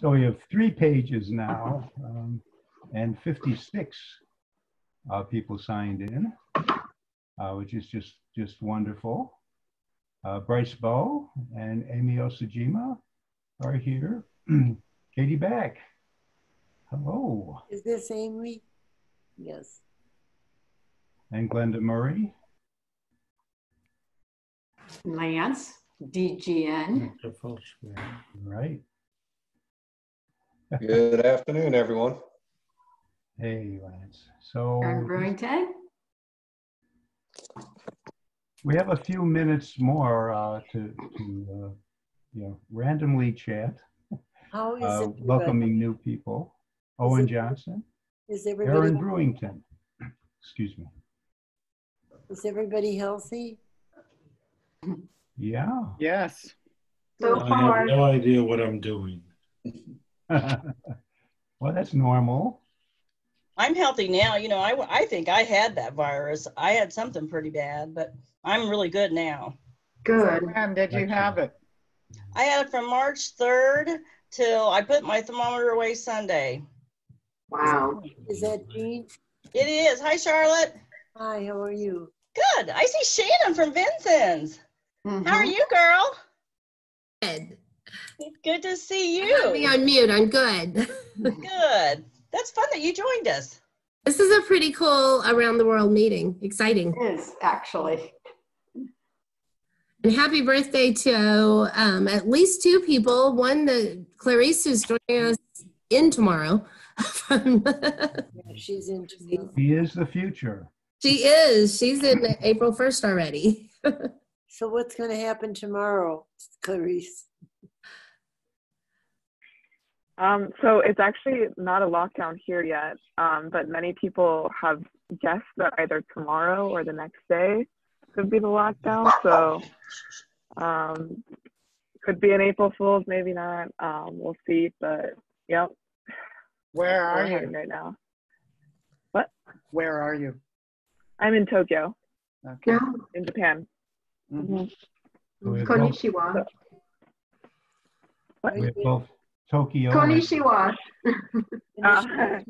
So we have three pages now um, and 56 uh, people signed in, uh, which is just, just wonderful. Uh, Bryce Bow and Amy Osajima are here. Katie Beck. Hello. Is this Amy? Yes. And Glenda Murray. Lance, DGN. Right. Good afternoon, everyone. Hey, Lance. So Aaron Brewington. we have a few minutes more uh, to, to uh, you know, randomly chat, How is uh, everybody? welcoming new people. Owen it- Johnson, Is everybody Aaron everybody, Brewington. Excuse me. is everybody healthy? Yeah. Yes. So far. I have no idea what I'm doing. well, that's normal. I'm healthy now. You know, I, I think I had that virus. I had something pretty bad, but I'm really good now. good. When did you have it? I had it from March 3rd till I put my thermometer away Sunday. Wow. Is that Jean? It is. Hi, Charlotte. Hi, how are you? Good. I see Shannon from Vincennes. How are Mhm. you, girl? Good. Good to see Put me you. on mute. I'm good. Good. That's fun that you joined us. this is a pretty cool around the world meeting. Exciting. It is actually. And happy birthday to um, at least two people. One, the Clarice, who's joining us in tomorrow. Yeah, she's in. tomorrow. He is the future. she is. She's in April 1st already. So what's going to happen tomorrow, Clarice? Um, so it's actually not a lockdown here yet, um, but many people have guessed that either tomorrow or the next day could be the lockdown. So um, could be an April Fool's, maybe not. Um, we'll see. But yep, Where are we're you? right now. What? Where are you? I'm in Tokyo, Okay. No. in Japan. Mhm. We both, Konnichiwa. Are we you have in- both Tokyo, and, Konnichiwa. Uh,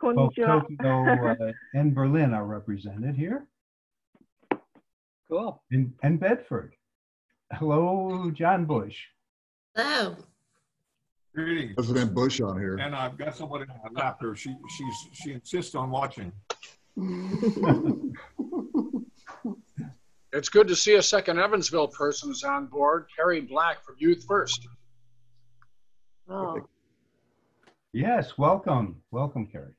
both. Tokyo uh, and Berlin are represented here, Cool. and, and Bedford. Hello, John Bush. Hello. Greetings. President Bush on here. And I've got somebody on my lap here. She, she's, she insists on watching. It's good to see a second Evansville person is on board, Carrie Black from Youth First. Oh, Yes, welcome, welcome, Carrie.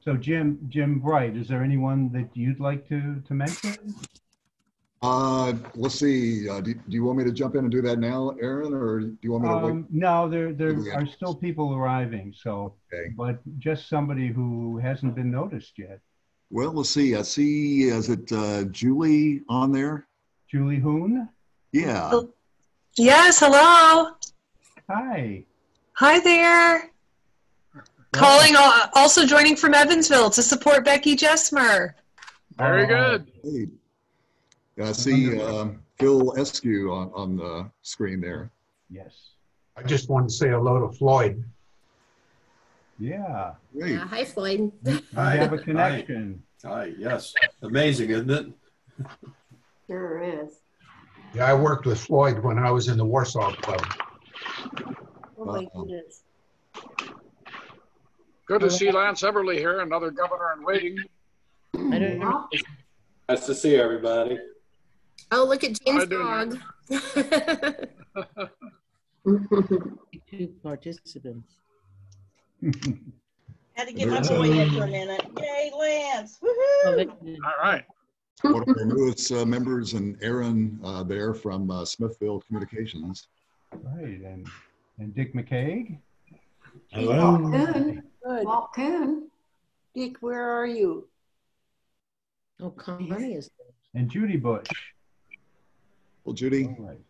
So Jim, Jim Bright, is there anyone that you'd like to, to mention? Uh, let's see, uh, do, do you want me to jump in and do that now, Aaron, or do you want me to wait? Um, no, there, there Okay. are still people arriving, so, Okay. but just somebody who hasn't been noticed yet. Well, let's see, I see, is it uh, Julie on there? Julie Hoon, Yeah, Yes, hello. hi. Hi there. Calling, al- also joining from Evansville to support Becky Jesmer. Very Uh, good. Hey. Yeah, I see um, Phil Eskew on, on the screen there. Yes, I just wanted to say hello to Floyd. yeah, Great. Uh, hi, Floyd. I have a connection. Hi, yes. Amazing, isn't it? Sure is. Yeah, I worked with Floyd when I was in the Warsaw Club. oh my um, goodness. Good to see Lance Eberly here, another governor in waiting. I don't know. Nice to see everybody. Oh, look at James I Dog. Two participants. Had to get my boy in for a minute. Yay, Lance. Oh, Woohoo. Oh, All right. One of our newest uh, members and Aaron uh, there from uh, Smithfield Communications. Right, and, and Dick McCaig, Hello. Coon. Good. Walt Coon. Dick, where are you? Oh, Connie is and Judy Bush. Well, Judy, All right.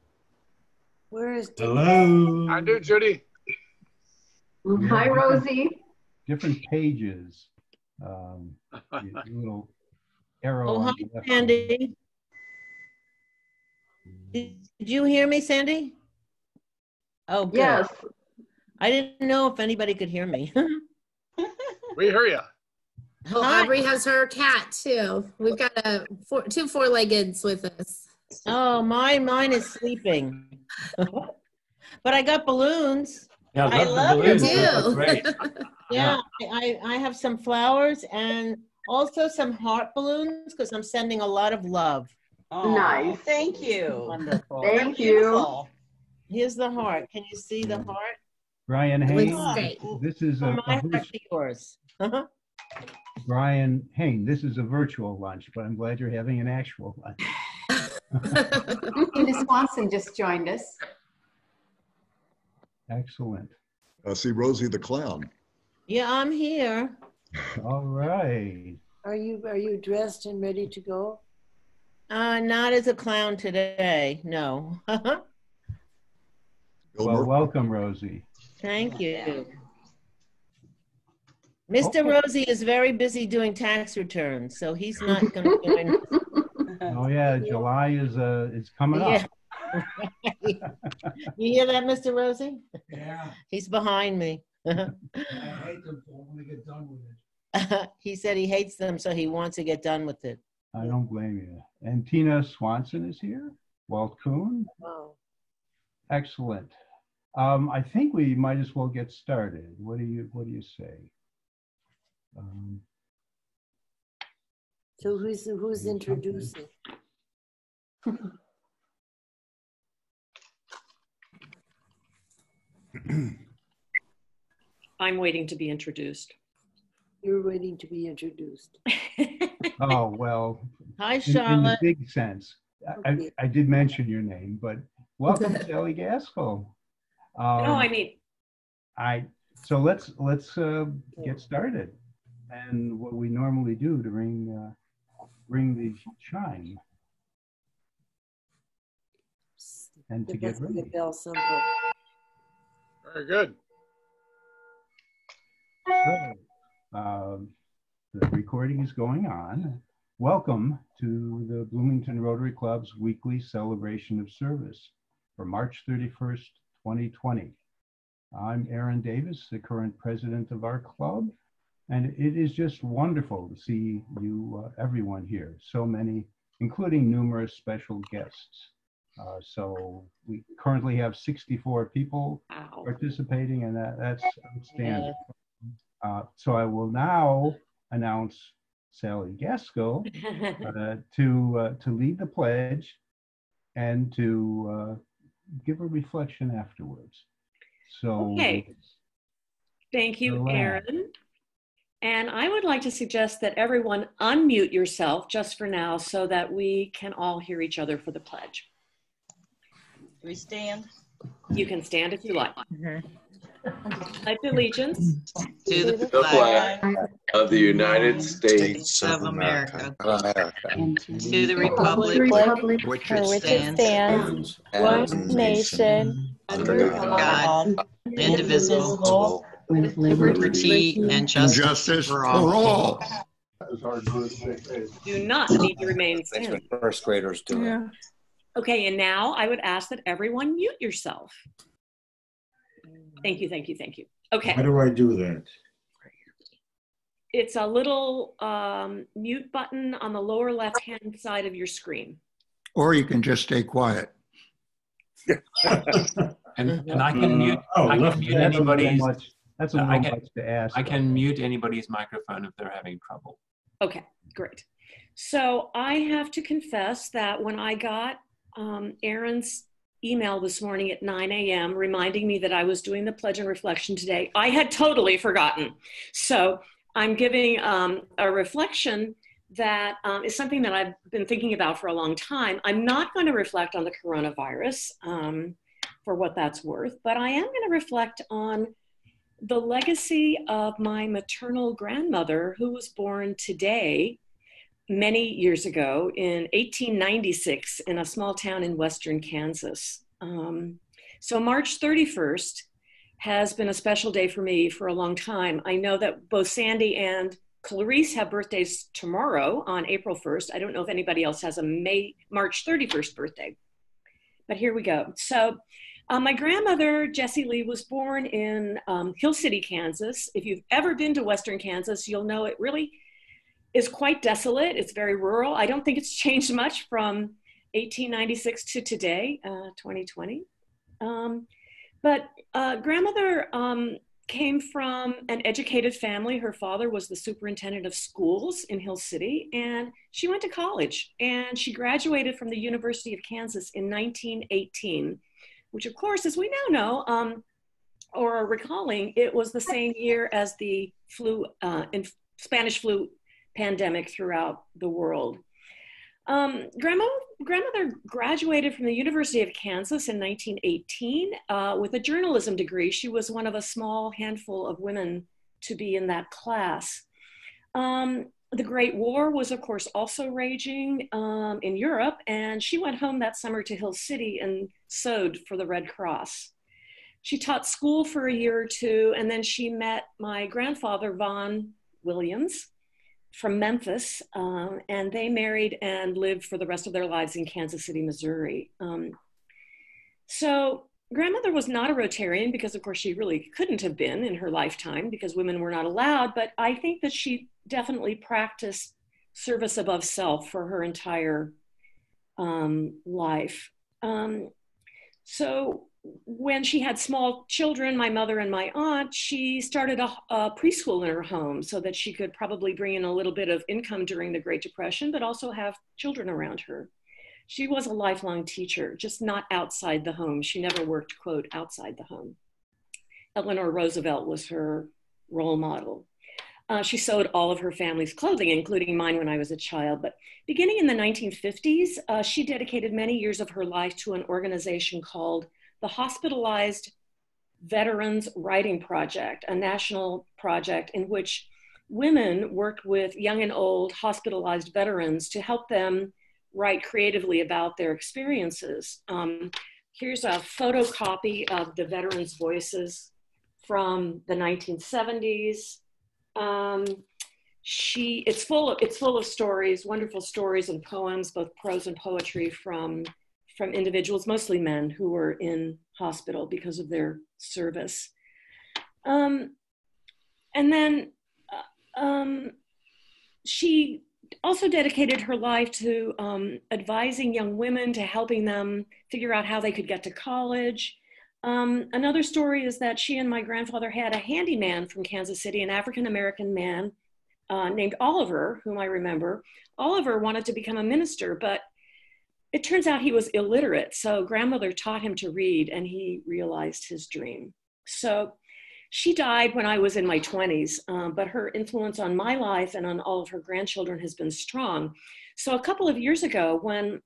Where is Dick? Hello. I do, Judy. Hi, Rosie. different pages. Um, the little arrow. Oh, on hi. Sandy. Did did you hear me, Sandy? Oh, good. Yes. I didn't know if anybody could hear me. We hear you. Oh, Aubrey has her cat too. We've got a four, two four-leggeds with us. Oh, mine, mine is sleeping. But I got balloons. Yeah, I love the You balloons. That's do. great. Yeah, I, I have some flowers and also some heart balloons because I'm sending a lot of love. Aw, Nice. Thank you. Wonderful. Thank you. Here's the heart. Can you see the heart? Brian Looks Haynes, great. this is a, my a heart to yours. Uh-huh. Brian Haynes, this is a virtual lunch, but I'm glad you're having an actual lunch. Tina Swanson just joined us. Excellent. I see Rosie the clown. Yeah, I'm here. All right. Are you, are you dressed and ready to go? Uh, not as a clown today, no. Bill Well, welcome, Rosie. Thank you. Mr. Okay. Rosie is very busy doing tax returns, so he's not going to join. us. Oh, yeah, July is, uh, is coming up. You hear that, Mr. Rosie? Yeah, He's behind me. I hate them, so I want get done with it. He said he hates them, so he wants to get done with it. I don't blame you. And Tina Swanson is here. Walt Kuhn. Oh, Excellent. Um, I think we might as well get started. What do you, what do you say? Um, so who's, who's introducing? I'm waiting to be introduced. You're waiting to be introduced. Oh, well, Hi, in, in the Charlotte. big sense, I, I, I did mention your name, but welcome, Sally Gaskell. Um, No, I mean, I, so let's, let's, uh, get started. And what we normally do to ring, uh, ring the chime and to get best of the ready. bell symbol. Very good. So, um, the recording is going on. Welcome to the Bloomington Rotary Club's weekly celebration of service for March 31st, 2020. I'm Aaron Davis, the current president of our club, and it is just wonderful to see you, uh, everyone here, so many, including numerous special guests. Uh, so we currently have 64 people wow. participating, and that, that's outstanding. Uh, so I will now announce Sally Gaskell uh, to uh, to lead the pledge and to uh, give a reflection afterwards. So Okay. Thank you, Go. Aaron. And I would like to suggest that everyone unmute yourself just for now so that we can all hear each other for the pledge. Do we stand? You can stand if you like. Pledge allegiance To the The flag flag of the United States of America, America, to the republic Republic which for which it stands, stands, one nation, under God, indivisible, with liberty and justice for all. do not need to remain That's standing. first graders do. Okay, and now I would ask that everyone mute yourself. Thank you, thank you, thank you. Okay. How do I do that? It's a little um, mute button on the lower left-hand side of your screen. Or you can just stay quiet. And, and I can mute, oh, I left- can mute that's anybody's, much, that's a I little can- much to ask. I can mute anybody's microphone if they're having trouble. Okay, great. So I have to confess that when I got um, Aaron's email this morning at 9 a.m. reminding me that I was doing the pledge and reflection today, I had totally forgotten. So I'm giving um, a reflection that um, is something that I've been thinking about for a long time. I'm not going to reflect on the coronavirus um, for what that's worth, but I am going to reflect on the legacy of my maternal grandmother, who was born today, many years ago in 1896 in a small town in western Kansas. Um, so, March 31st has been a special day for me for a long time. I know that both Sandy and Clarice have birthdays tomorrow on April 1st. I don't know if anybody else has a May March 31st birthday. but here we go. So, uh, my grandmother, Jessie Lee, was born in um, Hill City, Kansas. If you've ever been to Western Kansas, you'll know it really is quite desolate. It's very rural. I don't think it's changed much from 1896 to today, uh, 2020. Um, but uh, grandmother um, came from an educated family. Her father was the superintendent of schools in Hill City, and she went to college. And she graduated from the University of Kansas in 1918, which, of course, as we now know, um, or recalling, it was the same year as the flu, uh, in Spanish flu pandemic throughout the world. Um, grandma, grandmother graduated from the University of Kansas in 1918 uh, with a journalism degree. She was one of a small handful of women to be in that class. Um, the Great War was, of course, also raging um, in Europe, and she went home that summer to Hill City and sewed for the Red Cross. She taught school for a year or two, and then she met my grandfather, Vaughn Williams, from Memphis, um, and they married and lived for the rest of their lives in Kansas City, Missouri. Um, so grandmother was not a Rotarian because, of course, she really couldn't have been in her lifetime because women were not allowed. But I think that she definitely practiced service above self for her entire um, life. Um, so when she had small children, my mother and my aunt, she started a, a, preschool in her home so that she could probably bring in a little bit of income during the Great Depression, but also have children around her. She was a lifelong teacher, just not outside the home. She never worked, quote, outside the home. Eleanor Roosevelt was her role model. Uh, she sewed all of her family's clothing, including mine when I was a child. But beginning in the 1950s, uh, she dedicated many years of her life to an organization called the Hospitalized Veterans Writing Project, a national project in which women worked with young and old hospitalized veterans to help them write creatively about their experiences. Um, here's a photocopy of the veterans' voices from the 1970s. Um, she, it's full of, it's full of stories, wonderful stories and poems, both prose and poetry from from individuals, mostly men, who were in hospital because of their service. Um, and then uh, um, she also dedicated her life to um, advising young women, to helping them figure out how they could get to college. Um, another story is that she and my grandfather had a handyman from Kansas City, an African American man uh, named Oliver, whom I remember. Oliver wanted to become a minister, but it turns out he was illiterate. So grandmother taught him to read and he realized his dream. So she died when I was in my 20s, um, but her influence on my life and on all of her grandchildren has been strong. So a couple of years ago, when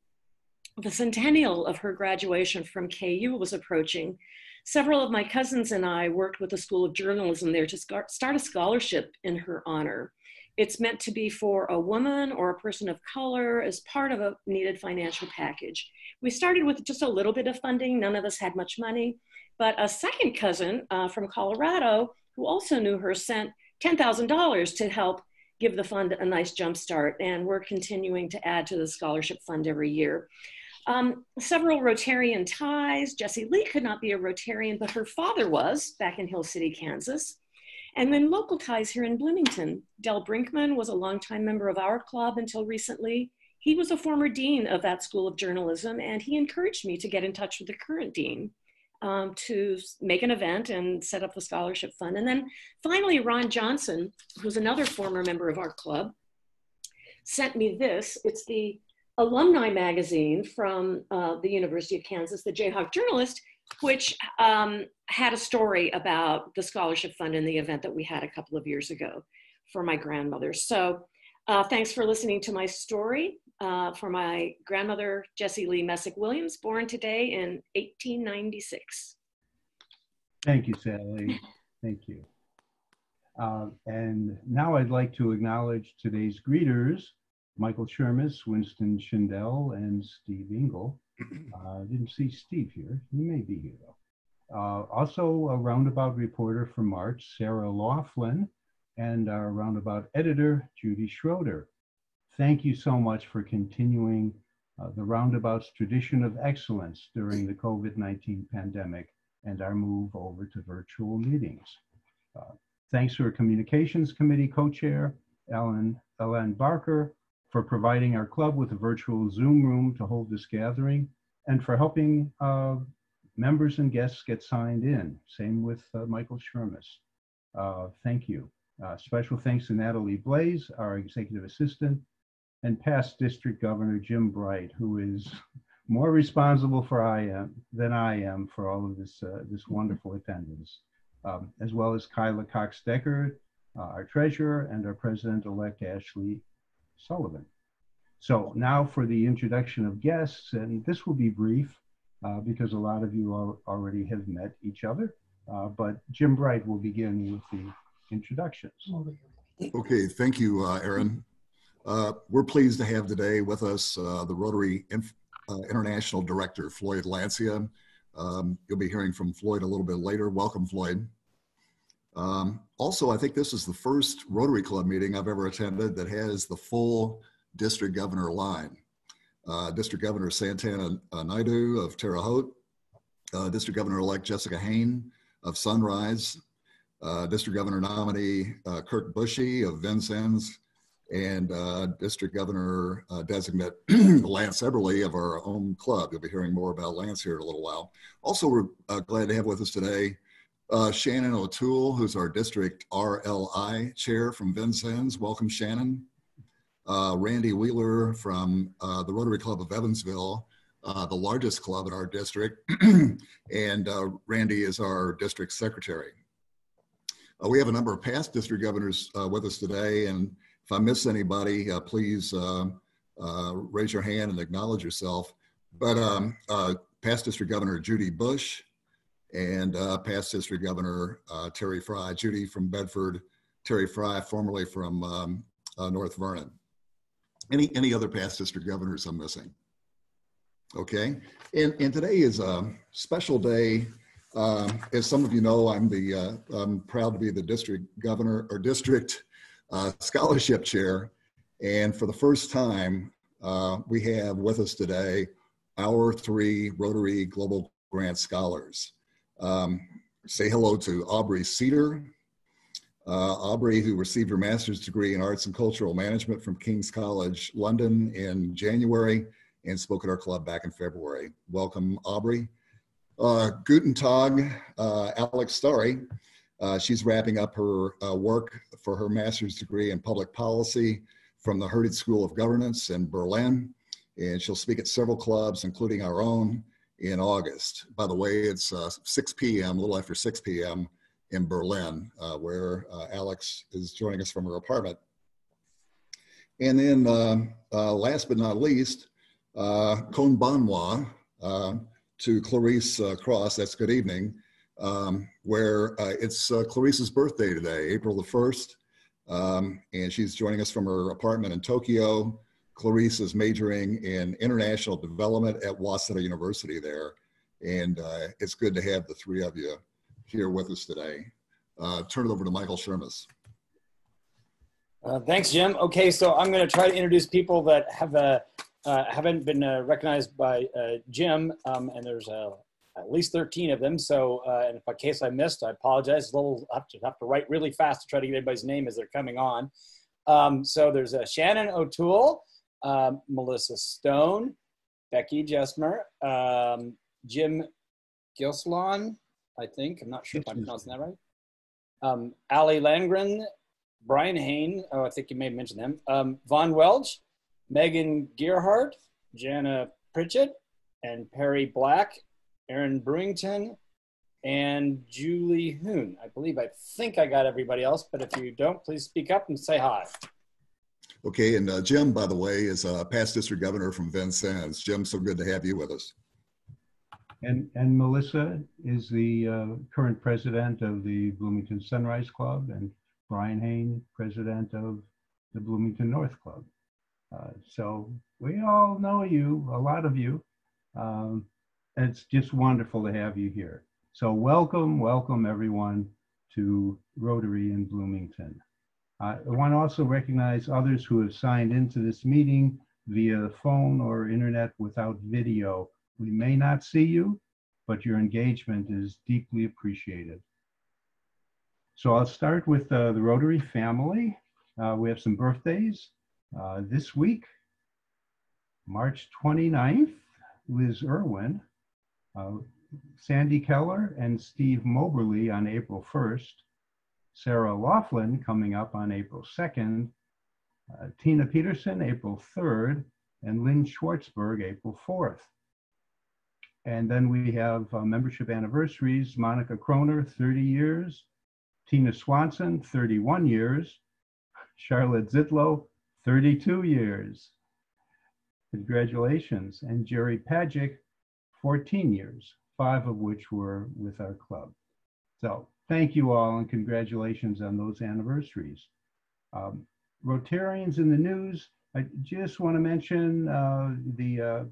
the centennial of her graduation from KU was approaching, several of my cousins and I worked with the School of Journalism there to start a scholarship in her honor. It's meant to be for a woman or a person of color as part of a needed financial package. We started with just a little bit of funding. None of us had much money. But a second cousin uh, from Colorado, who also knew her, sent $10,000 to help give the fund a nice jump start. And we're continuing to add to the scholarship fund every year. Um, several Rotarian ties. Jessie Lee could not be a Rotarian, but her father was back in Hill City, Kansas. And then local ties here in Bloomington. Del Brinkman was a longtime member of our club until recently. He was a former dean of that school of journalism, and he encouraged me to get in touch with the current dean um, to make an event and set up the scholarship fund. And then finally, Ron Johnson, who's another former member of our club, sent me this. It's the alumni magazine from uh, the University of Kansas, the Jayhawk Journalist, which um, had a story about the scholarship fund and the event that we had a couple of years ago for my grandmother. So uh, thanks for listening to my story uh, for my grandmother, Jessie Lee Messick Williams, born today in 1896. Thank you, Sally. Thank you. Uh, and now I'd like to acknowledge today's greeters, Michael Shermis, Winston Schindel, and Steve Engel. Uh, I didn't see Steve here. He may be here though. Uh, also, a roundabout reporter for March, Sarah Laughlin, and our roundabout editor, Judy Schroeder. Thank you so much for continuing uh, the roundabout's tradition of excellence during the COVID-19 pandemic and our move over to virtual meetings. Uh, Thanks to our Communications Committee Co-Chair, Ellen, Ellen Barker, for providing our club with a virtual Zoom room to hold this gathering and for helping uh, members and guests get signed in. Same with uh, Michael Shermis. Uh, thank you. Uh, special thanks to Natalie Blaze, our executive assistant, and past district governor Jim Bright, who is more responsible for I am than I am for all of this uh, this wonderful attendance, um, as well as Kyla Cox Deckard, uh, our treasurer, and our president-elect Ashley Sullivan. So now for the introduction of guests, and this will be brief uh, because a lot of you al already have met each other. Uh, but Jim Bright will begin with the introductions. Okay, thank you, uh, Aaron. Uh, we're pleased to have today with us uh, the Rotary Inf uh, International Director, Floyd Lancia. Um, you'll be hearing from Floyd a little bit later. Welcome, Floyd. Um, also, I think this is the first Rotary Club meeting I've ever attended that has the full district governor line. Uh, district Governor Santana uh, Naidu of Terre Haute, uh, District Governor-elect Jessica Hain of Sunrise, uh, District Governor nominee uh, Kurt Bushy of Vincennes, and uh, District Governor designate Lance Eberly of our own club. You'll be hearing more about Lance here in a little while. Also, we're glad to have with us today Shannon O'Toole, who's our district RLI chair from Vincennes. Welcome, Shannon uh, Randy Wheeler from uh, the Rotary Club of Evansville, uh, the largest club in our district, and uh, Randy is our district secretary. Uh, we have a number of past district governors uh, with us today, and if I miss anybody, please raise your hand and acknowledge yourself. But um, past district governor Judy Bush and past district governor Terry Fry, Judy from Bedford, Terry Fry, formerly from um, North Vernon. Any, any other past district governors I'm missing? Okay, and, and today is a special day. Um, as some of you know, I'm the uh, I'm proud to be the district governor or district uh, scholarship chair, and for the first time, uh, we have with us today our three Rotary Global Grant Scholars. Um, say hello to Aubrey Cedar, uh, Aubrey, who received her master's degree in arts and cultural management from King's College London in January and spoke at our club back in February. Welcome, Aubrey. Uh, Guten Tag, uh, Alex Starry. Uh, she's wrapping up her uh, work for her master's degree in public policy from the Hertie School of Governance in Berlin. And she'll speak at several clubs, including our own, in August. By the way, it's uh, 6 p.m., a little after 6 p.m in Berlin, uh, where uh, Alex is joining us from her apartment. And then um, uh, last but not least, uh, Konbanwa to Clarice Cross, that's good evening, um, where it's Clarice's birthday today, April the 1st. Um, and she's joining us from her apartment in Tokyo. Clarice is majoring in international development at Waseda University there. And uh, it's good to have the three of you here with us today. Uh, turn it over to Michael Shermis. Uh, thanks, Jim. Okay, so I'm going to try to introduce people that have uh, uh haven't been uh, recognized by Jim, um, and there's at least 13 of them. So, in case I missed, I apologize. A little have to have to write really fast to try to get everybody's name as they're coming on. Um, so there's Shannon O'Toole, um, Melissa Stone, Becky Jesmer, um, Jim Gilsalon, I think. I'm not sure if I'm pronouncing that right. Um, Ali Langren, Brian Hain, oh, I think you may have mentioned them. Um, Von Welch, Megan Gearhart, Jana Pritchett, and Perry Black, Aaron Brewington, and Julie Hoon. I believe I think I got everybody else, but if you don't, please speak up and say hi. Okay, and uh, Jim, by the way, is a past district governor from Vincennes. Jim, so good to have you with us. And, and Melissa is the uh, current president of the Bloomington Sunrise Club, and Brian Hain, president of the Bloomington North Club. Uh, so we all know you, a lot of you. Um, it's just wonderful to have you here. So welcome, welcome everyone to Rotary in Bloomington. I want to also recognize others who have signed into this meeting via the phone or internet without video. We may not see you, but your engagement is deeply appreciated. So I'll start with uh, the Rotary family. Uh, we have some birthdays uh, this week. March 29th, Liz Irwin, uh, Sandy Keller and Steve Moberly on April 1st, Sarah Laughlin coming up on April 2nd, uh, Tina Peterson April 3rd, and Lynn Schwartzberg April 4th. And then we have uh, membership anniversaries, Monica Kroner, 30 years, Tina Swanson, 31 years, Charlotte Zietlow, 32 years. Congratulations. And Jerry Pagic, 14 years, five of which were with our club. So thank you all and congratulations on those anniversaries. Um, Rotarians in the news, I just want to mention uh, the, uh,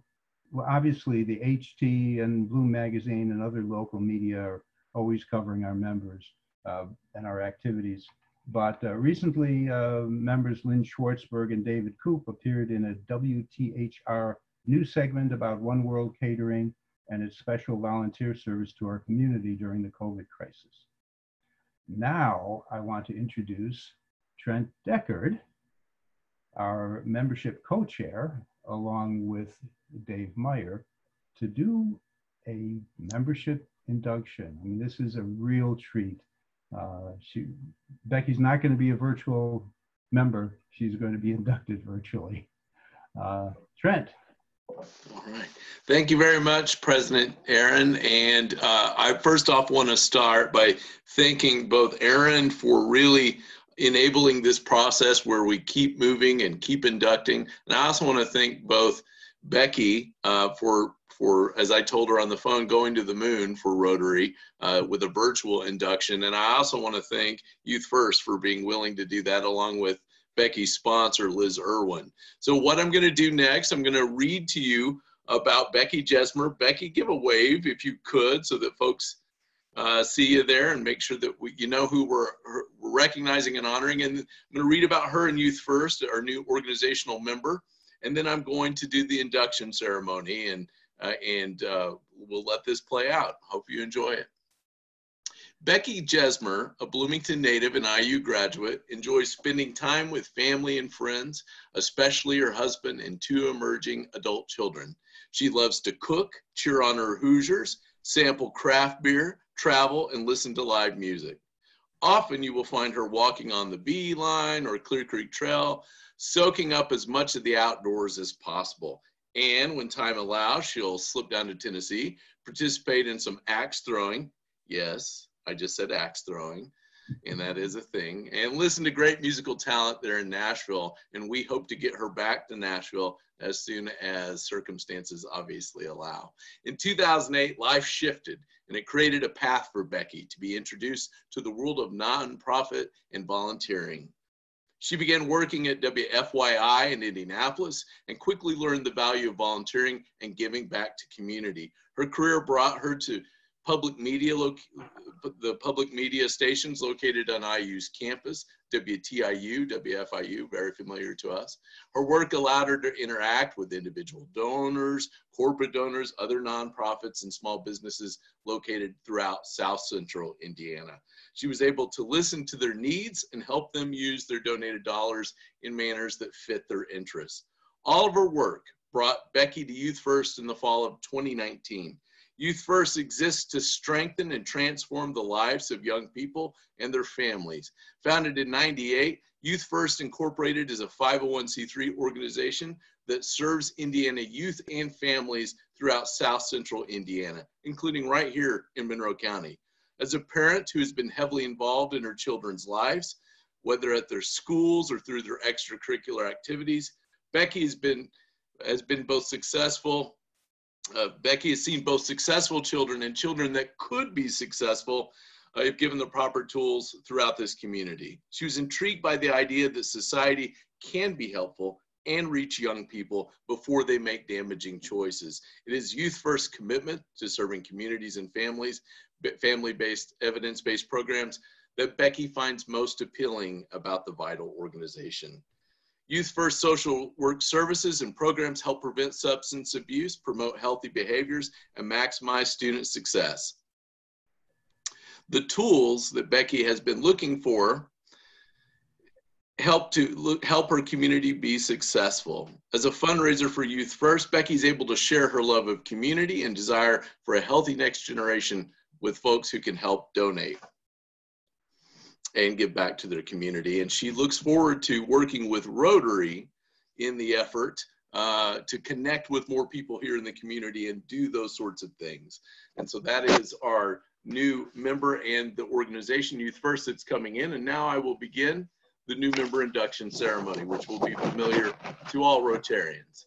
well, obviously the HT and Bloom Magazine and other local media are always covering our members uh, and our activities. But uh, recently, uh, members Lynn Schwartzberg and David Koop appeared in a WTHR news segment about One World Catering and its special volunteer service to our community during the COVID crisis. Now, I want to introduce Trent Deckard, our membership co-chair, along with Dave Meyer, to do a membership induction. I mean, this is a real treat. Uh, she, Becky's not going to be a virtual member. She's going to be inducted virtually. Uh, Trent. All right. Thank you very much, President Aaron. And uh, I first off want to start by thanking both Aaron for really enabling this process where we keep moving and keep inducting. And I also want to thank both Becky uh, for for as I told her on the phone, going to the moon for Rotary uh, with a virtual induction. And I also want to thank Youth First for being willing to do that, along with Becky's sponsor, Liz Irwin. So what I'm going to do next, I'm going to read to you about Becky Jesmer. Becky, give a wave if you could, so that folks uh, see you there and make sure that we, you know who we're, we're recognizing and honoring. And I'm going to read about her and Youth First, our new organizational member. And then I'm going to do the induction ceremony and, uh, and uh, we'll let this play out. Hope you enjoy it. Becky Jesmer, a Bloomington native and IU graduate, enjoys spending time with family and friends, especially her husband and two emerging adult children. She loves to cook, cheer on her Hoosiers, sample craft beer, travel, and listen to live music. Often you will find her walking on the B-Line or Clear Creek Trail, soaking up as much of the outdoors as possible. And when time allows, she'll slip down to Tennessee, participate in some axe throwing. Yes, I just said axe throwing, and that is a thing. And listen to great musical talent there in Nashville. And we hope to get her back to Nashville as soon as circumstances obviously allow. In 2008, life shifted and it created a path for Becky to be introduced to the world of nonprofit and volunteering. She began working at WFYI in Indianapolis and quickly learned the value of volunteering and giving back to community. Her career brought her to public media, the public media stations located on IU's campus, WTIU, WFIU, very familiar to us. Her work allowed her to interact with individual donors, corporate donors, other nonprofits, and small businesses located throughout South Central Indiana. She was able to listen to their needs and help them use their donated dollars in manners that fit their interests. All of her work brought Becky to Youth First in the fall of 2019. Youth First exists to strengthen and transform the lives of young people and their families. Founded in 98, Youth First Incorporated is a 501c3 organization that serves Indiana youth and families throughout South Central Indiana, including right here in Monroe County. As a parent who has been heavily involved in her children's lives, whether at their schools or through their extracurricular activities, Becky has been, has been both successful uh, Becky has seen both successful children and children that could be successful uh, if given the proper tools throughout this community. She was intrigued by the idea that society can be helpful and reach young people before they make damaging choices. It is Youth First commitment to serving communities and families, family-based, evidence-based programs that Becky finds most appealing about the Vital organization. Youth First social work services and programs help prevent substance abuse, promote healthy behaviors, and maximize student success. The tools that Becky has been looking for help to help her community be successful. As a fundraiser for Youth First, Becky's able to share her love of community and desire for a healthy next generation with folks who can help donate and give back to their community. And she looks forward to working with Rotary in the effort uh, to connect with more people here in the community and do those sorts of things. And so that is our new member and the organization Youth First that's coming in. And now I will begin the new member induction ceremony, which will be familiar to all Rotarians.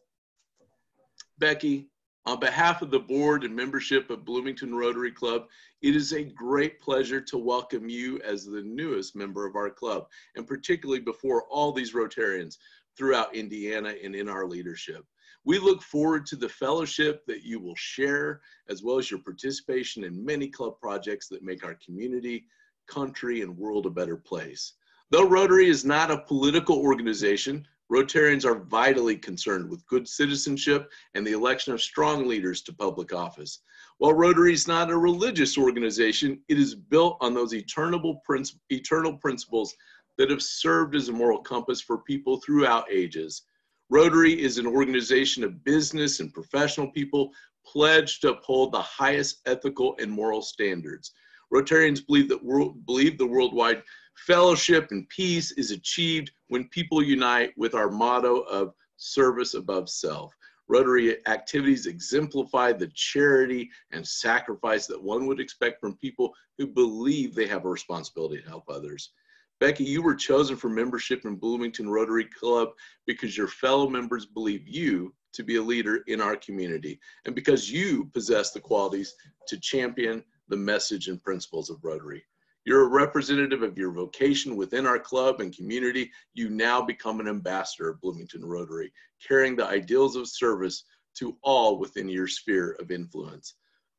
Becky, on behalf of the board and membership of Bloomington Rotary Club, it is a great pleasure to welcome you as the newest member of our club, and particularly before all these Rotarians throughout Indiana and in our leadership. We look forward to the fellowship that you will share, as well as your participation in many club projects that make our community, country, and world a better place. Though Rotary is not a political organization, Rotarians are vitally concerned with good citizenship and the election of strong leaders to public office. While Rotary is not a religious organization, it is built on those eternal, eternal principles that have served as a moral compass for people throughout ages. Rotary is an organization of business and professional people pledged to uphold the highest ethical and moral standards. Rotarians believe that believe the worldwide fellowship and peace is achieved when people unite with our motto of service above self. Rotary activities exemplify the charity and sacrifice that one would expect from people who believe they have a responsibility to help others. Becky, you were chosen for membership in Bloomington Rotary Club because your fellow members believe you to be a leader in our community and because you possess the qualities to champion the message and principles of Rotary. You're a representative of your vocation within our club and community. You now become an ambassador of Bloomington Rotary, carrying the ideals of service to all within your sphere of influence.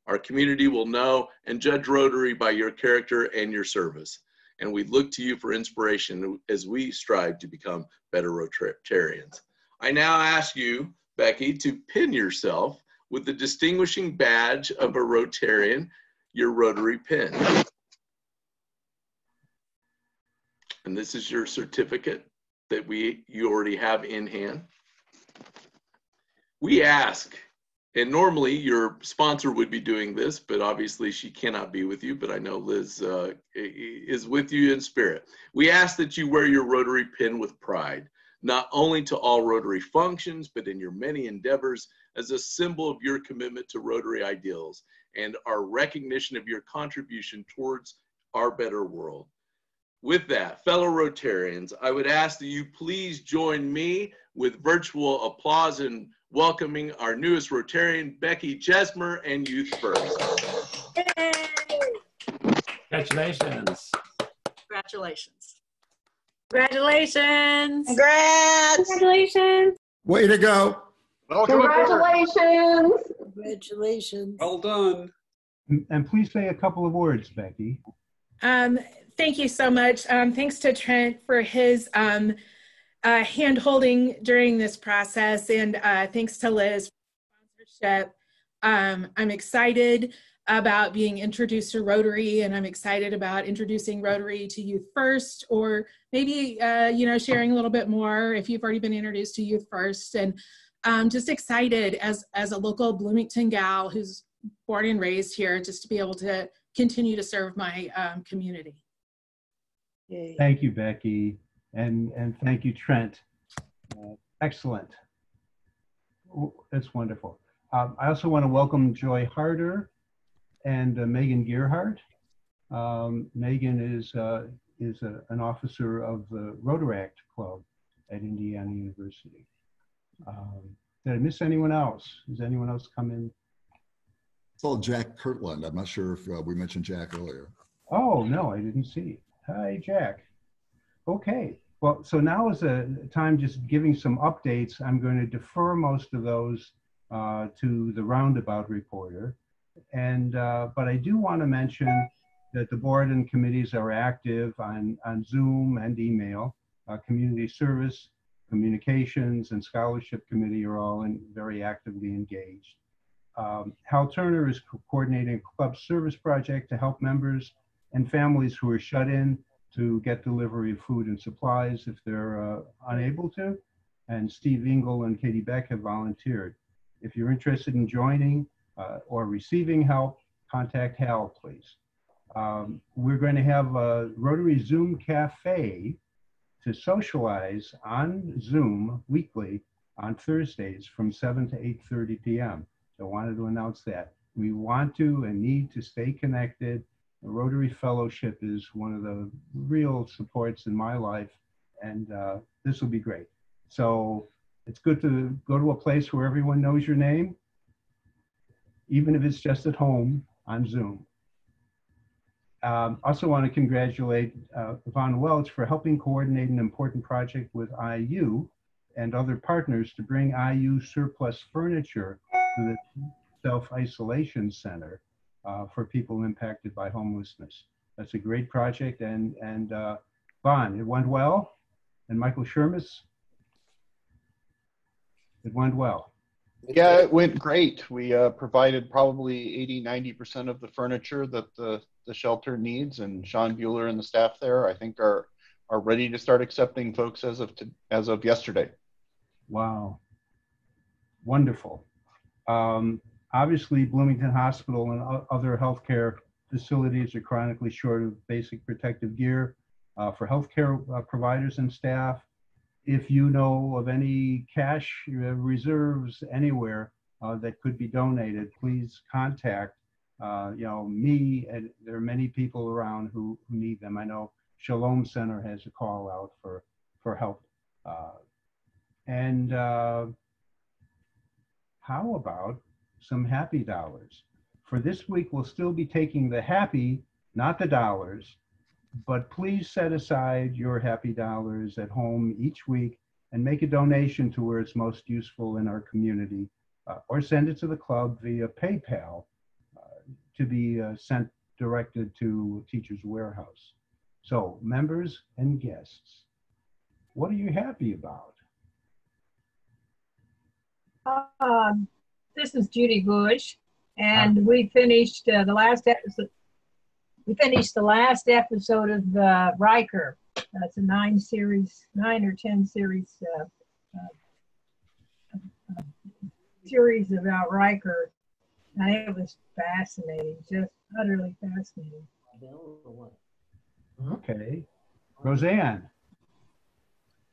Our community will know and judge Rotary by your character and your service. And we look to you for inspiration as we strive to become better Rotarians. I now ask you, Becky, to pin yourself with the distinguishing badge of a Rotarian, your Rotary pin. And this is your certificate that we you already have in hand. We ask, and normally your sponsor would be doing this, but obviously she cannot be with you. But I know Liz uh, is with you in spirit. We ask that you wear your Rotary pin with pride, not only to all Rotary functions, but in your many endeavors as a symbol of your commitment to Rotary ideals and our recognition of your contribution towards our better world. With that, fellow Rotarians, I would ask that you please join me with virtual applause in welcoming our newest Rotarian, Becky Jesmer, and Youth First. Yay! Congratulations. Congratulations. Congratulations. Congrats. Congratulations. Way to go. Congratulations. Congratulations. Well done. And- And please say a couple of words, Becky. Um, thank you so much. Um, thanks to Trent for his um, uh, hand holding during this process, and uh, thanks to Liz for sponsorship. Um, I'm excited about being introduced to Rotary, and I'm excited about introducing Rotary to Youth First, or maybe uh, you know sharing a little bit more if you've already been introduced to Youth First, and um, just excited as as a local Bloomington gal who's born and raised here, just to be able to continue to serve my um, community. Thank you, Becky, and and thank you, Trent. Uh, excellent. Oh, That's wonderful. Um, I also want to welcome Joy Harder and uh, Megan Gearhart. Um, Megan is uh, is a, an officer of the Rotaract Club at Indiana University. Um, did I miss anyone else? Does anyone else come in? It's all Jack Kirtland. I'm not sure if uh, we mentioned Jack earlier. Oh, no, I didn't see. Hi, Jack. Okay, well, so now is a time just giving some updates. I'm going to defer most of those uh, to the roundabout reporter. And, uh, but I do want to mention that the board and committees are active on, on Zoom and email. Uh, community service communications and scholarship committee are all in, very actively engaged. Um, Hal Turner is co- coordinating a club service project to help members and families who are shut in to get delivery of food and supplies if they're uh, unable to. And Steve Engel and Katie Beck have volunteered. If you're interested in joining uh, or receiving help, contact Hal, please. Um, we're going to have a Rotary Zoom Cafe to socialize on Zoom weekly on Thursdays from 7 to 8:30 p.m. So I wanted to announce that. We want to and need to stay connected. The Rotary Fellowship is one of the real supports in my life, and uh, this will be great. So it's good to go to a place where everyone knows your name, even if it's just at home on Zoom. Um, also want to congratulate uh, Welch for helping coordinate an important project with IU and other partners to bring IU surplus furniture to the self-isolation center uh, for people impacted by homelessness. That's a great project and, and uh, Vaughn, it went well? And Michael Shermis? It went well. Yeah, it went great. We uh, provided probably 80, 90% of the furniture that the, the shelter needs, and Sean Bueller and the staff there, I think, are are ready to start accepting folks as of to, as of yesterday. Wow. Wonderful. Um, obviously, Bloomington Hospital and other healthcare facilities are chronically short of basic protective gear uh, for healthcare uh, providers and staff. If you know of any cash uh, reserves anywhere uh, that could be donated, please contact uh, you know me. And there are many people around who, who need them. I know Shalom Center has a call out for for help. And how about some happy dollars? For this week, we'll still be taking the happy, not the dollars, but please set aside your happy dollars at home each week and make a donation to where it's most useful in our community uh, or send it to the club via PayPal uh, to be uh, sent directed to Teachers Warehouse. So, members and guests, what are you happy about? Um, this is Judy Bush, and we finished uh, the last episode. We finished the last episode of uh, Riker. That's a nine series, nine or ten series uh, uh, uh, series about Riker, and it was fascinating, just utterly fascinating. Okay. Roseanne,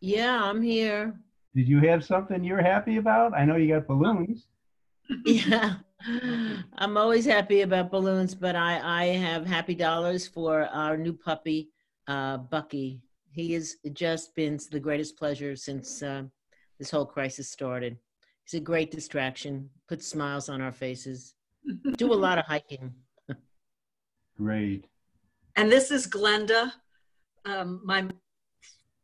Yeah, I'm here. did you have something you're happy about? I know you got balloons. Yeah. I'm always happy about balloons, but I, I have happy dollars for our new puppy, uh, Bucky. He has just been the greatest pleasure since uh, this whole crisis started. He's a great distraction, puts smiles on our faces, do a lot of hiking. Great. And this is Glenda. Um, my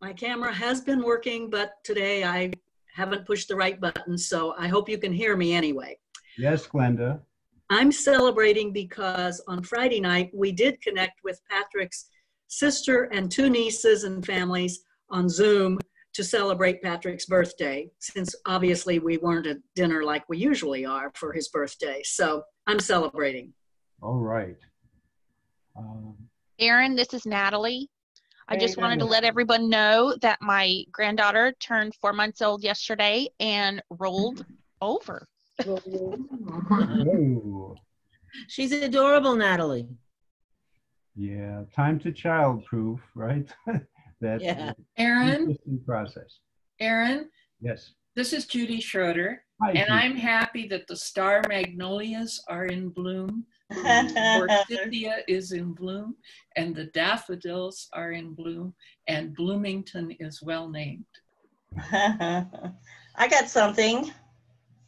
my camera has been working, but today I haven't pushed the right button, so I hope you can hear me anyway. Yes, Glenda. I'm celebrating because on Friday night we did connect with Patrick's sister and two nieces and families on Zoom to celebrate Patrick's birthday, since obviously we weren't at dinner like we usually are for his birthday. So I'm celebrating. All right. Um, Aaron, this is Natalie. I just wanted to let everyone know that my granddaughter turned four months old yesterday and rolled over. She's adorable, Natalie. yeah. Time to childproof, right? That's Yeah. Aaron? interesting process. Aaron, Yes. this is Judy Schroeder, Hi, and Judy. I'm happy that the star magnolias are in bloom. Forsythia is in bloom, and the daffodils are in bloom, and Bloomington is well named. I got something.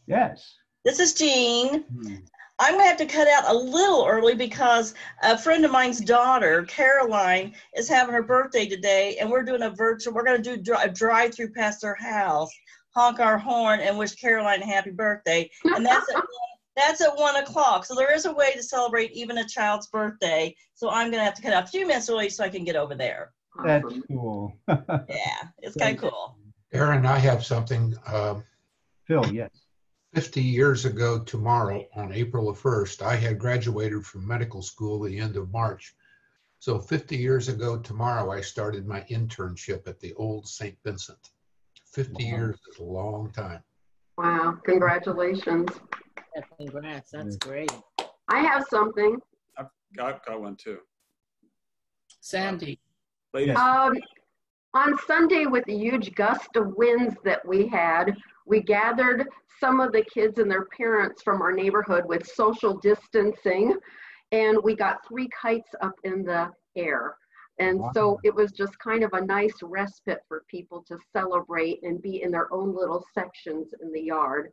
Yes. This is Jean. Hmm. I'm gonna have to cut out a little early because a friend of mine's daughter, Caroline, is having her birthday today, and we're doing a virtual. We're gonna do a drive-through past her house, honk our horn, and wish Caroline a happy birthday. And that's at one, that's at one o'clock. So there is a way to celebrate even a child's birthday. So I'm gonna have to cut out a few minutes early so I can get over there. That's cool. Yeah, it's kind of cool. Aaron, I have something. Um, Phil, yes. 50 years ago tomorrow, on April the 1st, I had graduated from medical school the end of March. So 50 years ago tomorrow, I started my internship at the old St. Vincent. 50 years is a long time. Wow, congratulations. Yeah, Congrats, that's great. I have something. I've got, got one too. Sandy. Ladies. Um, on Sunday, with the huge gust of winds that we had, we gathered some of the kids and their parents from our neighborhood with social distancing, and we got three kites up in the air. And so it was just kind of a nice respite for people to celebrate and be in their own little sections in the yard.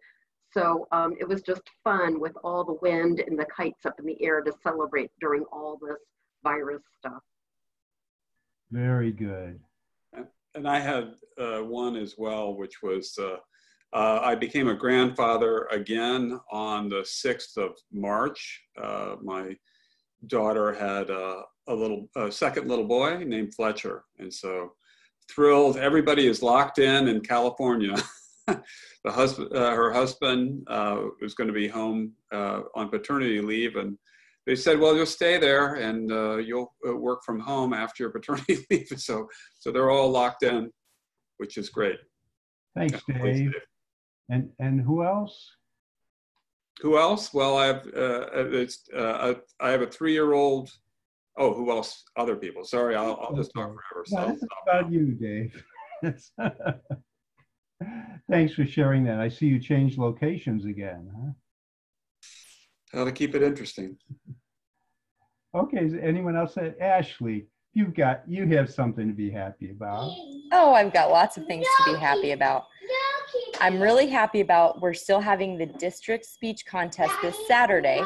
So um, it was just fun with all the wind and the kites up in the air to celebrate during all this virus stuff. Very good. And I had uh, one as well, which was uh, uh, I became a grandfather again on the 6th of March. Uh, my daughter had a, a little a second little boy named Fletcher, and so thrilled. Everybody is locked in in California. the husband, uh, her husband, uh, was going to be home uh, on paternity leave, and they said, "Well, you'll stay there and uh, you'll uh, work from home after your paternity leave." So, so they're all locked in, which is great. Thanks, Yeah, Dave. And and who else? Who else? Well, I have uh, it's uh, I have a three-year-old. Oh, who else? Other people. Sorry, I'll, I'll just talk forever. No, So, this is about you, Dave. Thanks for sharing that. I see you changed locations again. Huh? how to keep it interesting. Okay, is anyone else? say- Ashley, you've got you have something to be happy about. Oh, I've got lots of things to be happy about. I'm really happy about we're still having the district speech contest this Saturday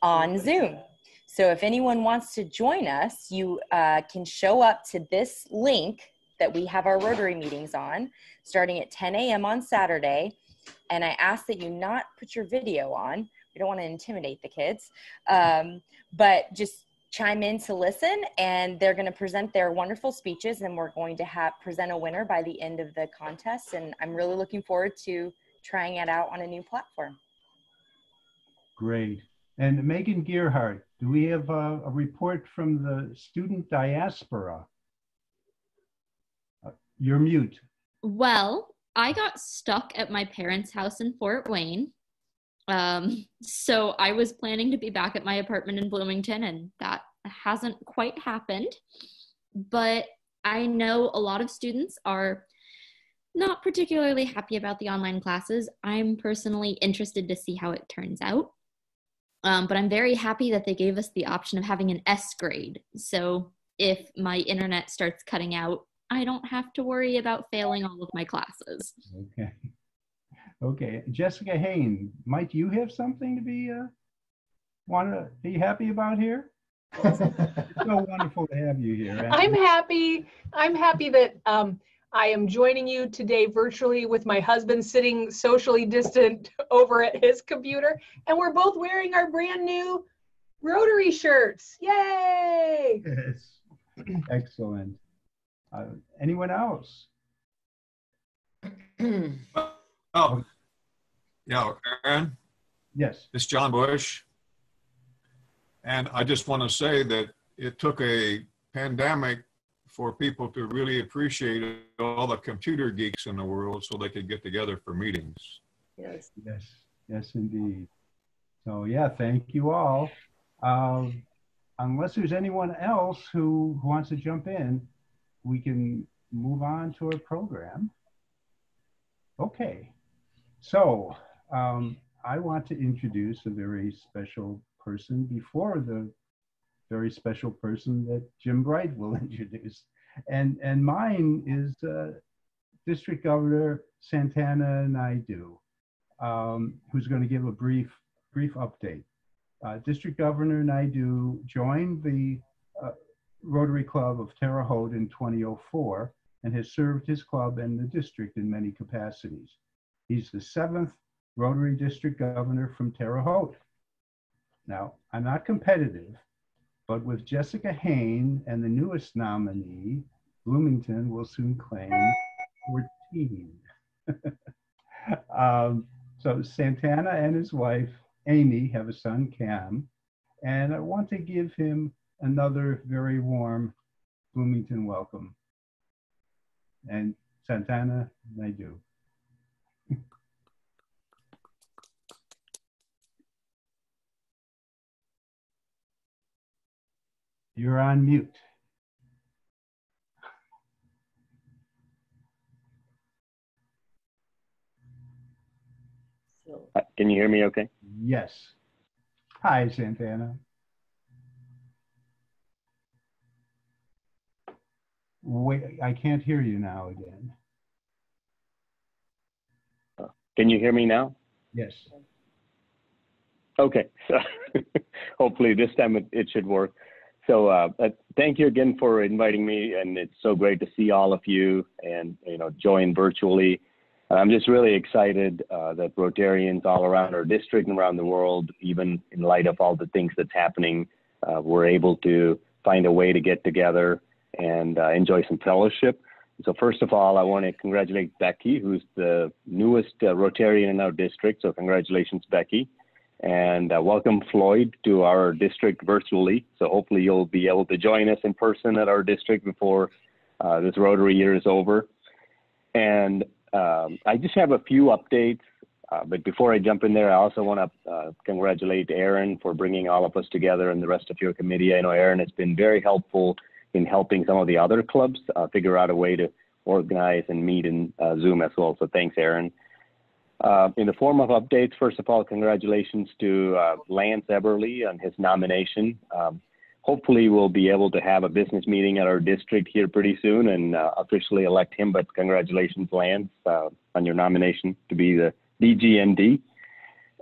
on Zoom. So if anyone wants to join us, you uh, can show up to this link that we have our Rotary meetings on, starting at 10 a.m. on Saturday. And I ask that you not put your video on. We don't want to intimidate the kids, um, but just chime in to listen. And they're going to present their wonderful speeches, and we're going to have present a winner by the end of the contest. And I'm really looking forward to trying it out on a new platform. Great. And Megan Gearhart, do we have a, a report from the student diaspora? You're mute. Well, I got stuck at my parents' house in Fort Wayne. Um, so I was planning to be back at my apartment in Bloomington, and that hasn't quite happened. But I know a lot of students are not particularly happy about the online classes. I'm personally interested to see how it turns out. Um, but I'm very happy that they gave us the option of having an S grade. So if my internet starts cutting out, I don't have to worry about failing all of my classes. Okay. Okay. Jessica Hain, might you have something to be uh, want to be happy about here? It's so wonderful to have you here. I'm happy. I'm happy that um, I am joining you today virtually with my husband sitting socially distant over at his computer, and we're both wearing our brand new Rotary shirts. Yay! Yes. Excellent. Uh, anyone else? Oh, yeah, Aaron. Yes. It's John Bush. And I just want to say that it took a pandemic for people to really appreciate all the computer geeks in the world so they could get together for meetings. Yes. Yes. Yes, indeed. So yeah, thank you all. Um, unless there's anyone else who, who wants to jump in, we can move on to our program. Okay. So um, I want to introduce a very special person before the very special person that Jim Bright will introduce. And, and mine is uh, District Governor Santana Naidu, um, who's going to give a brief, brief update. Uh, District Governor Naidu joined the uh, Rotary Club of Terre Haute in 2004 and has served his club and the district in many capacities. He's the seventh Rotary District Governor from Terre Haute. Now, I'm not competitive, but with Jessica Hain and the newest nominee, Bloomington will soon claim 14. um, so Santana and his wife, Amy, have a son, Cam, and I want to give him another very warm Bloomington welcome. And Santana, I do. You're on mute. Uh, Can you hear me okay? Yes. Hi, Santana. Wait, I can't hear you now again. Can you hear me now? Yes. Okay, so hopefully this time it, it should work. So uh, uh, thank you again for inviting me, and it's so great to see all of you and you know join virtually. I'm just really excited uh, that Rotarians all around our district and around the world, even in light of all the things that's happening, uh, we're able to find a way to get together and uh, enjoy some fellowship. So first of all, I want to congratulate Becky, who's the newest uh, Rotarian in our district. So congratulations, Becky. And uh, welcome Floyd to our district virtually. So hopefully you'll be able to join us in person at our district before uh, this Rotary year is over. And um, I just have a few updates, uh, but before I jump in there, I also want to uh, congratulate Aaron for bringing all of us together and the rest of your committee. I know Aaron has been very helpful in helping some of the other clubs uh, figure out a way to organize and meet in uh, Zoom as well. So thanks, Aaron. Uh, in the form of updates, first of all, congratulations to uh, Lance Eberly on his nomination. Um, hopefully we'll be able to have a business meeting at our district here pretty soon and uh, officially elect him. But congratulations, Lance, uh, on your nomination to be the DGND.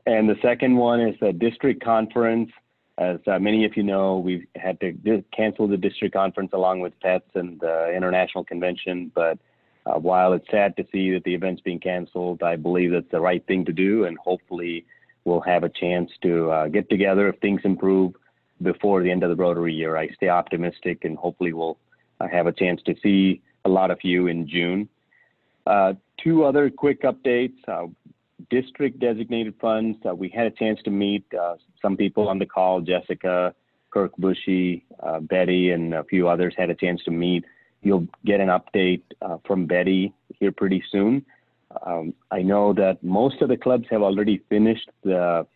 And the second one is the district conference. As uh, many of you know, we've had to cancel the district conference along with PETS and the international convention. But uh, while it's sad to see that the event's being canceled, I believe that's the right thing to do. And hopefully we'll have a chance to uh, get together if things improve before the end of the Rotary year. I stay optimistic and hopefully we'll uh, have a chance to see a lot of you in June. Uh, two other quick updates. Uh, district designated funds, uh, we had a chance to meet uh, some people on the call, Jessica, Kirk Bushy, uh, Betty, and a few others had a chance to meet. You'll get an update from Betty here pretty soon. Um, I know that most of the clubs have already finished the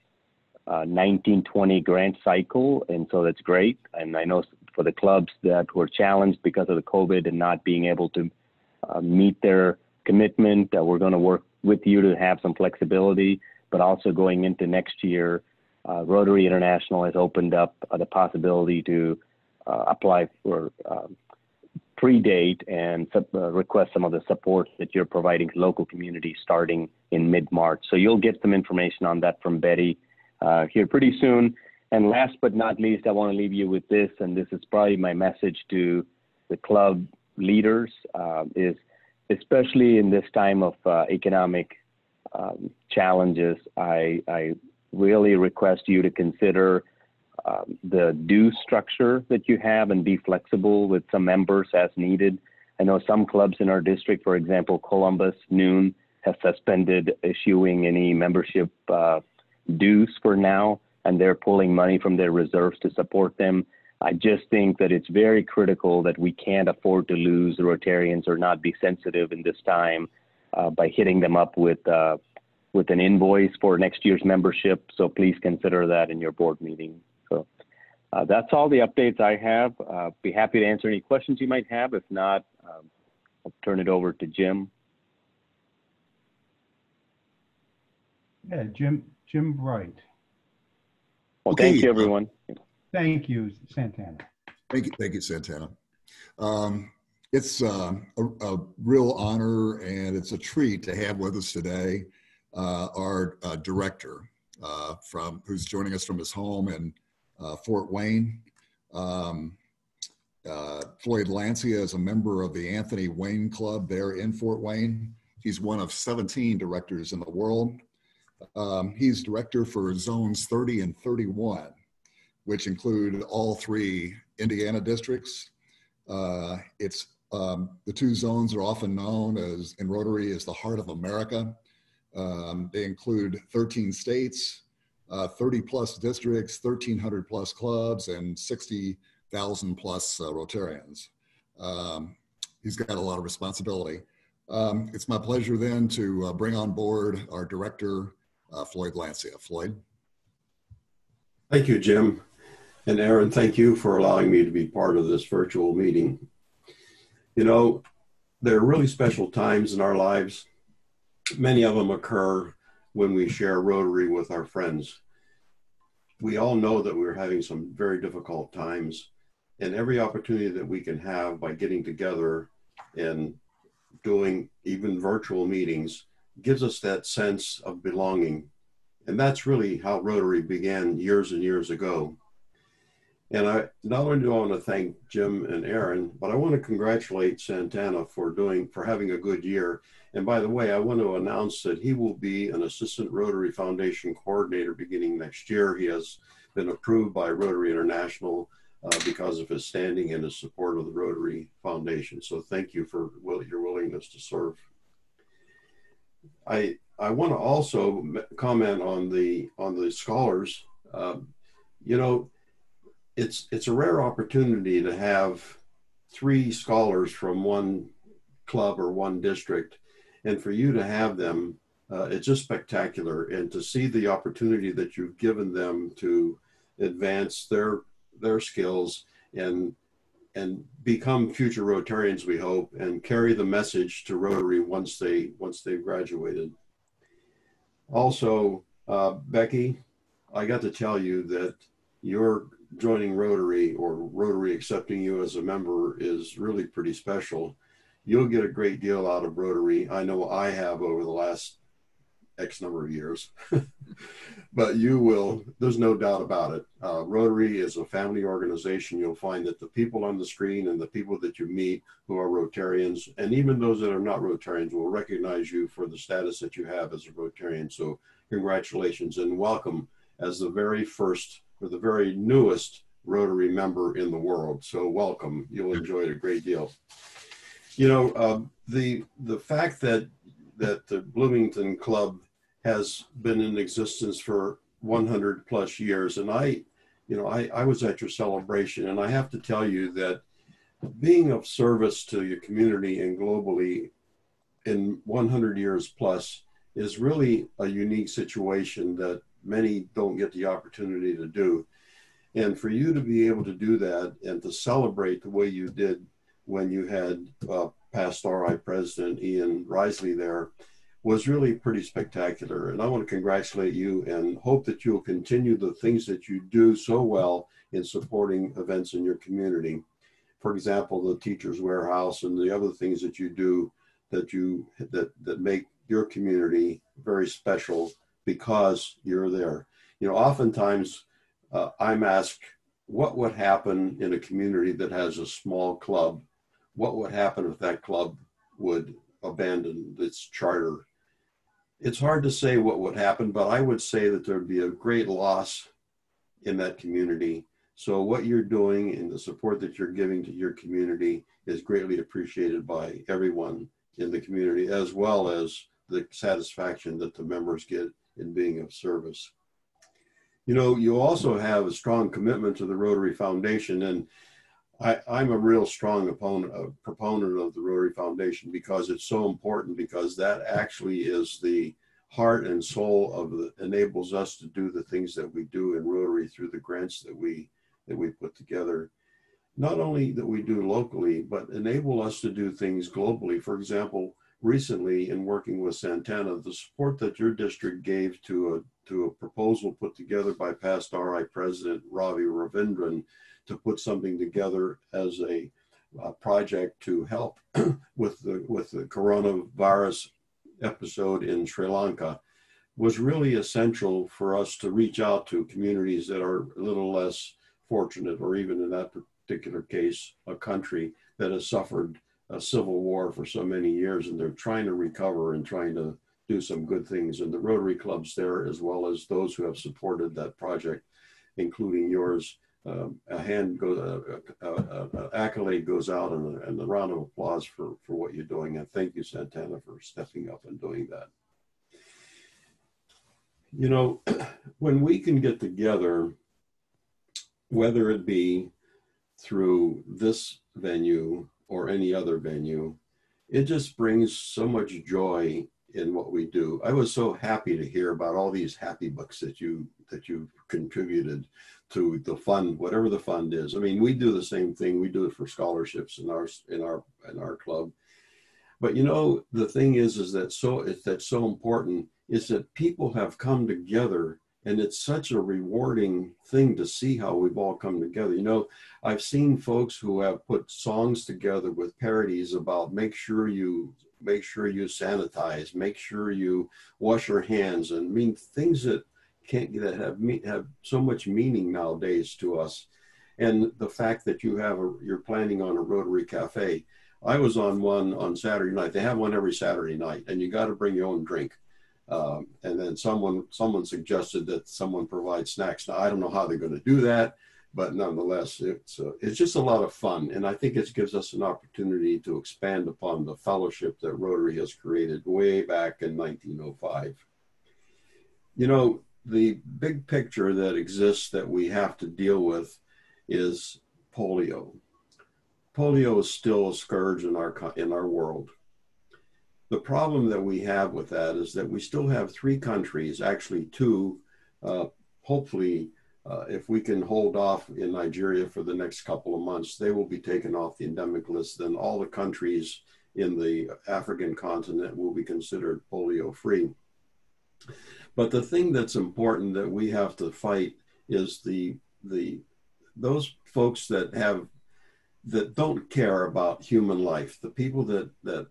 1920 uh, grant cycle, and so that's great. And I know for the clubs that were challenged because of the COVID and not being able to uh, meet their commitment, uh, we're going to work with you to have some flexibility. But also going into next year, uh, Rotary International has opened up uh, the possibility to uh, apply for um, pre-date and request some of the support that you're providing to local communities starting in mid-March. So you'll get some information on that from Betty uh, here pretty soon. And last but not least, I want to leave you with this, and this is probably my message to the club leaders, uh, is especially in this time of uh, economic um, challenges, I, I, really request you to consider um, the due structure that you have and be flexible with some members as needed. I know some clubs in our district, for example, Columbus, Noon, have suspended issuing any membership uh, dues for now, and they're pulling money from their reserves to support them. I just think that it's very critical that we can't afford to lose the Rotarians or not be sensitive in this time uh, by hitting them up with uh, with an invoice for next year's membership. So please consider that in your board meeting. So uh, that's all the updates I have. Uh, be happy to answer any questions you might have. If not, um, I'll turn it over to Jim. Yeah, Jim. Jim Bright. Well, okay. thank you, everyone. Thank you, Santana. Thank you, thank you, Santana. Um, it's uh, a, a, real honor and it's a treat to have with us today uh, our uh, director uh, from who's joining us from his home in uh, Fort Wayne. Um, uh, Floyd Lancia is a member of the Anthony Wayne Club there in Fort Wayne. He's one of 17 directors in the world um, he's director for zones 30 and 31, which include all three Indiana districts. Uh, it's Um, the two zones are often known as in Rotary as the heart of America. Um, they include 13 states, uh, 30 plus districts, 1,300 plus clubs, and 60,000 plus uh, Rotarians. Um, he's got a lot of responsibility. Um, it's my pleasure then to uh, bring on board our director, uh, Floyd Lancia. Floyd. Thank you, Jim. And Aaron, thank you for allowing me to be part of this virtual meeting. You know, there are really special times in our lives. Many of them occur when we share Rotary with our friends. We all know that we're having some very difficult times, and every opportunity that we can have by getting together and doing even virtual meetings gives us that sense of belonging. And that's really how Rotary began years and years ago. And I not only do I want to thank Jim and Aaron, but I want to congratulate Santana for doing for having a good year. And by the way, I want to announce that he will be an assistant Rotary Foundation coordinator beginning next year. He has been approved by Rotary International uh, because of his standing and his support of the Rotary Foundation. So thank you for will, your willingness to serve. I I want to also comment on the on the scholars. Um, you know, it's it's a rare opportunity to have three scholars from one club or one district, and for you to have them, uh, it's just spectacular. And to see the opportunity that you've given them to advance their their skills and and become future Rotarians, we hope, and carry the message to Rotary once they once they've graduated. Also, uh, Becky, I got to tell you that your joining Rotary or Rotary accepting you as a member is really pretty special. You'll get a great deal out of Rotary. I know I have over the last X number of years, but you will, there's no doubt about it. Uh, Rotary is a family organization. You'll find that the people on the screen and the people that you meet who are Rotarians, and even those that are not Rotarians, will recognize you for the status that you have as a Rotarian. So, congratulations and welcome as the very first or the very newest Rotary member in the world. So welcome. You'll enjoy it a great deal. You know, uh, the the fact that that the Bloomington Club has been in existence for 100 plus years, and I, you know, I, I was at your celebration, and I have to tell you that being of service to your community and globally in 100 years plus is really a unique situation that many don't get the opportunity to do. And for you to be able to do that and to celebrate the way you did when you had uh, past RI President Ian Riseley there was really pretty spectacular. And I want to congratulate you and hope that you'll continue the things that you do so well in supporting events in your community. For example, the Teachers Warehouse and the other things that you do that you that that make your community very special because you're there. You know, oftentimes uh, I'm asked, what would happen in a community that has a small club? What would happen if that club would abandon its charter? It's hard to say what would happen, but I would say that there would be a great loss in that community. So, what you're doing and the support that you're giving to your community is greatly appreciated by everyone in the community, as well as the satisfaction that the members get in being of service. You know, you also have a strong commitment to the Rotary Foundation, and I, am a real strong opponent, a proponent of the Rotary Foundation because it's so important because that actually is the heart and soul of the enables us to do the things that we do in Rotary through the grants that we that we put together. Not only that we do locally, but enable us to do things globally. For example, recently in working with Santana, the support that your district gave to a to a proposal put together by past RI President Ravi Ravindran to put something together as a, a project to help with the with the coronavirus episode in Sri Lanka was really essential for us to reach out to communities that are a little less fortunate, or even in that particular case, a country that has suffered a civil war for so many years and they're trying to recover and trying to do some good things. And the Rotary clubs there, as well as those who have supported that project, including yours, um, a hand goes, a accolade goes out and, and a round of applause for, for what you're doing. And thank you, Santana, for stepping up and doing that. You know, when we can get together, whether it be through this venue or any other venue, it just brings so much joy in what we do. I was so happy to hear about all these happy books that you that you've contributed to the fund, whatever the fund is. I mean, we do the same thing. We do it for scholarships in our in our in our club. But you know, the thing is, is that so it's that's so important is that people have come together and it's such a rewarding thing to see how we've all come together. You know, I've seen folks who have put songs together with parodies about make sure you make sure you sanitize, make sure you wash your hands, and I mean things that can't that have have so much meaning nowadays to us. And the fact that you have a you're planning on a Rotary Cafe. I was on one on Saturday night. They have one every Saturday night, and you got to bring your own drink. Um, and then someone someone suggested that someone provide snacks. Now I don't know how they're going to do that, but nonetheless, it's uh, it's just a lot of fun, and I think it gives us an opportunity to expand upon the fellowship that Rotary has created way back in 1905. You know, the big picture that exists that we have to deal with is polio. Polio is still a scourge in our in our world. The problem that we have with that is that we still have three countries, actually two, uh, hopefully, uh, if we can hold off in Nigeria for the next couple of months, they will be taken off the endemic list. Then all the countries in the African continent will be considered polio free. But the thing that's important that we have to fight is the the those folks that have that don't care about human life, the people that that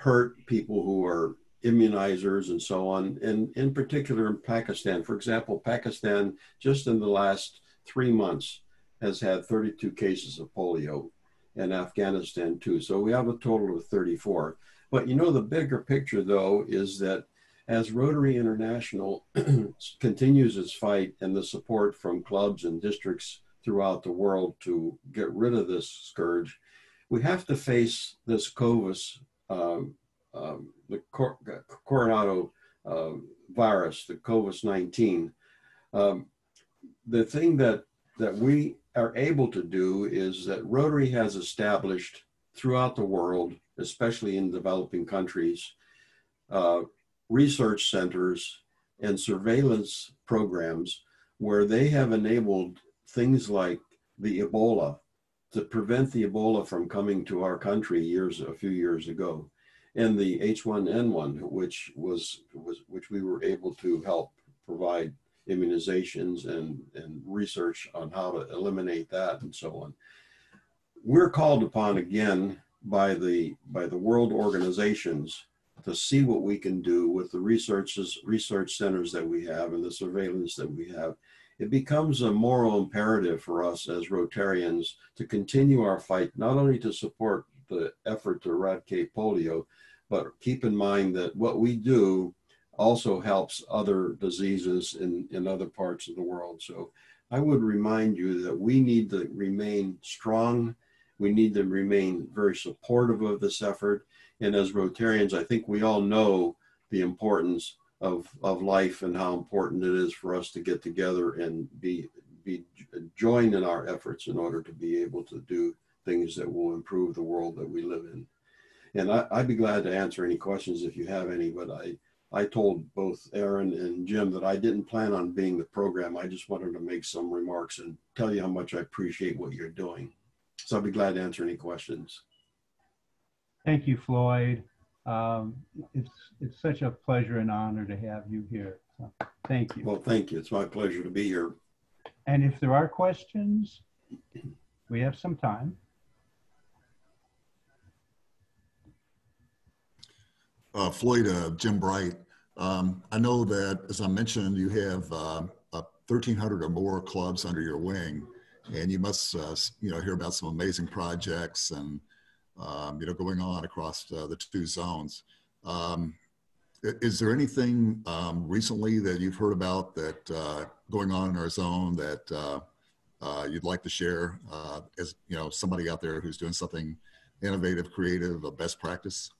hurt people who are immunizers and so on, and in particular in Pakistan. For example, Pakistan just in the last three months has had 32 cases of polio, and Afghanistan too. So we have a total of 34. But you know, the bigger picture though is that as Rotary International continues its fight and the support from clubs and districts throughout the world to get rid of this scourge, we have to face this COVID, um, um, the cor- Coronado uh, virus, the COVID 19. Um, the thing that, that we are able to do is that Rotary has established throughout the world, especially in developing countries, uh, research centers and surveillance programs where they have enabled things like the Ebola to prevent the Ebola from coming to our country years a few years ago, and the H1N1, which was was which we were able to help provide immunizations and and research on how to eliminate that and so on. We're called upon again by the by the world organizations to see what we can do with the researches, research centers that we have and the surveillance that we have. It becomes a moral imperative for us as Rotarians to continue our fight, not only to support the effort to eradicate polio, but keep in mind that what we do also helps other diseases in, in other parts of the world. So I would remind you that we need to remain strong. We need to remain very supportive of this effort. And as Rotarians, I think we all know the importance of, of life and how important it is for us to get together and be, be joined in our efforts in order to be able to do things that will improve the world that we live in. And I, would be glad to answer any questions if you have any, but I, I told both Aaron and Jim that I didn't plan on being the program. I just wanted to make some remarks and tell you how much I appreciate what you're doing. So I'll be glad to answer any questions. Thank you, Floyd. Um, it's it's such a pleasure and honor to have you here. So thank you. Well, thank you. It's my pleasure to be here. And if there are questions, we have some time. Uh, Floyd, uh, Jim Bright. Um, I know that, as I mentioned, you have uh, 1,300 or more clubs under your wing, and you must, uh, you know, hear about some amazing projects and um, you know, going on across uh, the two zones. Um, is there anything um, recently that you've heard about that uh, going on in our zone that uh, uh, you'd like to share uh, as you know somebody out there who's doing something innovative, creative, a best practice?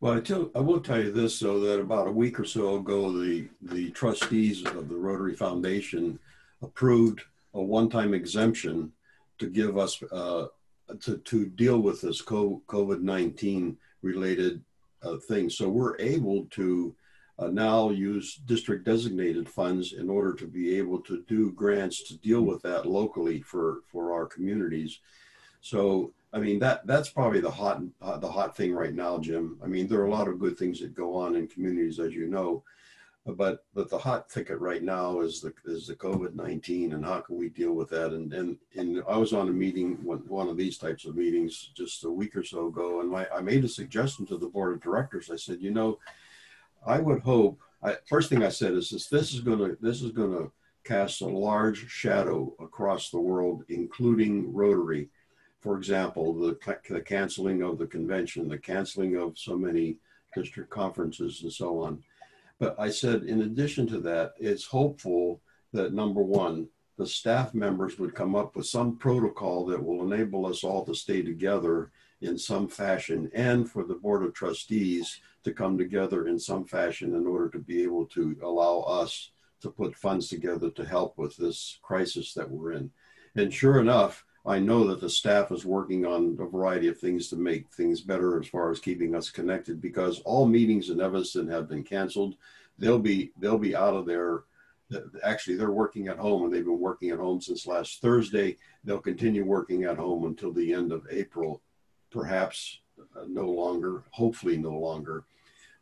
Well, I, tell, I will tell you this, so that about a week or so ago, the, the trustees of the Rotary Foundation approved a one-time exemption to give us, uh, to, to deal with this COVID-19 related uh, thing. So we're able to uh, now use district designated funds in order to be able to do grants to deal with that locally for, for our communities. So I mean that that's probably the hot uh, the hot thing right now, Jim. I mean there are a lot of good things that go on in communities, as you know, but but the hot ticket right now is the is the COVID nineteen and how can we deal with that? And and and I was on a meeting one of these types of meetings just a week or so ago, and my, I made a suggestion to the board of directors. I said, you know, I would hope. I, first thing I said is this: this is gonna this is gonna cast a large shadow across the world, including Rotary for example, the, the canceling of the convention, the canceling of so many district conferences and so on. But I said, in addition to that, it's hopeful that number one, the staff members would come up with some protocol that will enable us all to stay together in some fashion and for the board of trustees to come together in some fashion in order to be able to allow us to put funds together to help with this crisis that we're in. And sure enough, I know that the staff is working on a variety of things to make things better as far as keeping us connected because all meetings in Evanston have been canceled. They'll be they'll be out of there. Actually, they're working at home and they've been working at home since last Thursday. They'll continue working at home until the end of April, perhaps uh, no longer, hopefully no longer.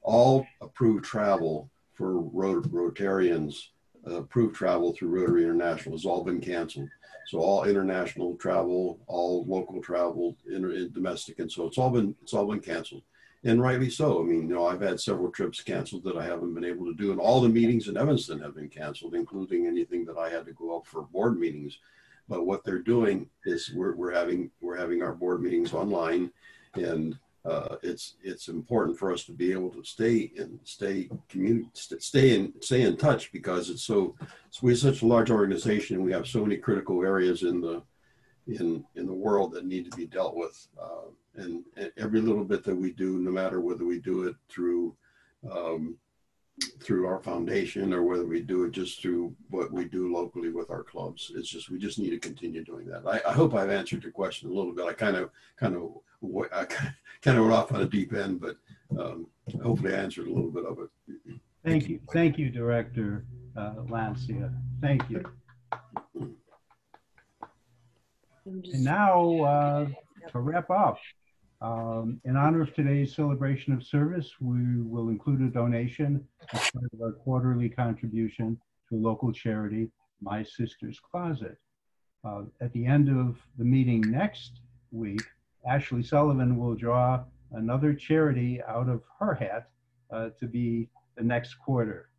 All approved travel for Rot- Rotarians, Uh, approved travel through Rotary International has all been canceled. So all international travel, all local travel, inter, domestic, and so it's all been it's all been canceled, and rightly so. I mean, you know, I've had several trips canceled that I haven't been able to do, and all the meetings in Evanston have been canceled, including anything that I had to go up for board meetings. But what they're doing is we're, we're having we're having our board meetings online, and uh, it's it's important for us to be able to stay and stay community stay in stay in touch because it's so, so we're such a large organization and we have so many critical areas in the in in the world that need to be dealt with uh, and, and, every little bit that we do no matter whether we do it through um, through our foundation or whether we do it just through what we do locally with our clubs it's just we just need to continue doing that i, I hope i've answered your question a little bit i kind of kind of I kind of went off on a deep end, but um, hopefully I answered a little bit of it. Thank you. Thank you, Director uh, Lancia. Thank you. And now, uh, to wrap up, um, in honor of today's celebration of service, we will include a donation as part of our quarterly contribution to a local charity, My Sister's Closet. Uh, at the end of the meeting next week, Ashley Sullivan will draw another charity out of her hat uh, to be the next quarter.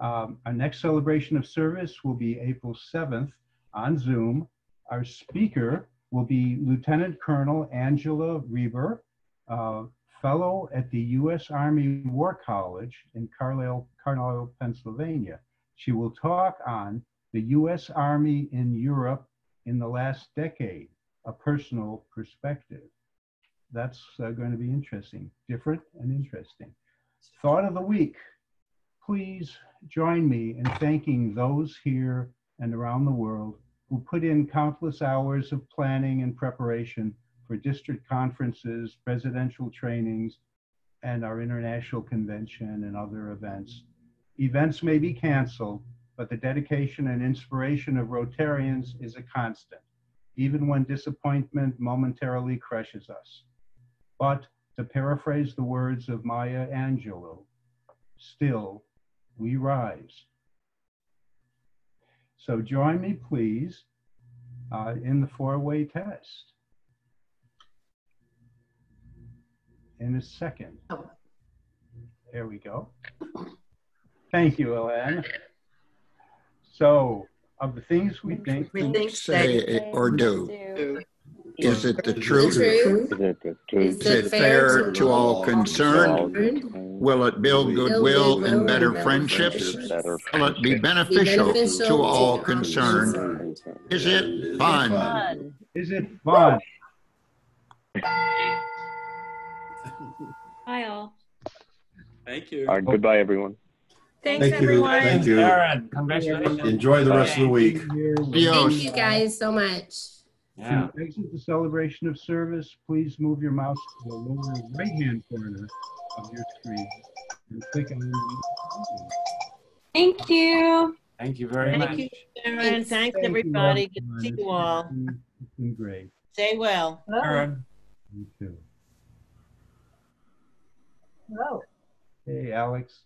Um, our next celebration of service will be April 7th on Zoom. Our speaker will be Lieutenant Colonel Angela Reber, uh, fellow at the U.S. Army War College in Carlisle, Carlisle, Pennsylvania. She will talk on the U.S. Army in Europe in the last decade a personal perspective. That's uh, going to be interesting, different and interesting. Thought of the week. Please join me in thanking those here and around the world who put in countless hours of planning and preparation for district conferences, presidential trainings, and our international convention and other events. Events may be canceled, but the dedication and inspiration of Rotarians is a constant even when disappointment momentarily crushes us. But to paraphrase the words of Maya Angelou, still we rise. So join me, please, uh, in the four-way test. In a second. There we go. Thank you, Ellen. So of the things we think, we think say or do. Is it the truth? Is it the truth? Is it fair to all concerned? Will it build goodwill and better friendships? Will it be beneficial to all concerned? Is it fun? Is it fun? Bye all. Thank you. All right, goodbye, everyone. Thanks, Thank you. everyone. Thank you. Aaron, congratulations. Enjoy the rest of the week. Thank you guys so much. To exit the celebration of service, please move your mouse to the lower right-hand corner of your screen and click on. Thank you. Thank you very much. Thank much. you, Sharon. Thanks. Thanks, Thank you, everybody. Good to see you all. been- It's been great. Stay well. Aaron. You too. Oh. Hey, Alex.